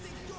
Magnificent